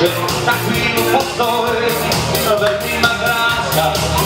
že takový postoj, velmi má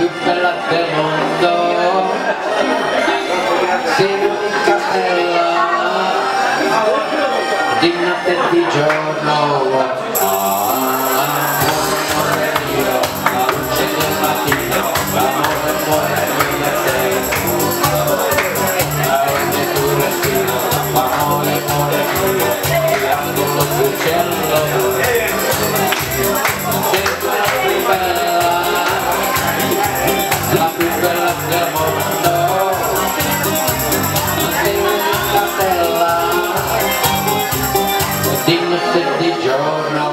tutela del mondo sei l'unica stella di notte e di giorno Yeah. quel mezzo di giorno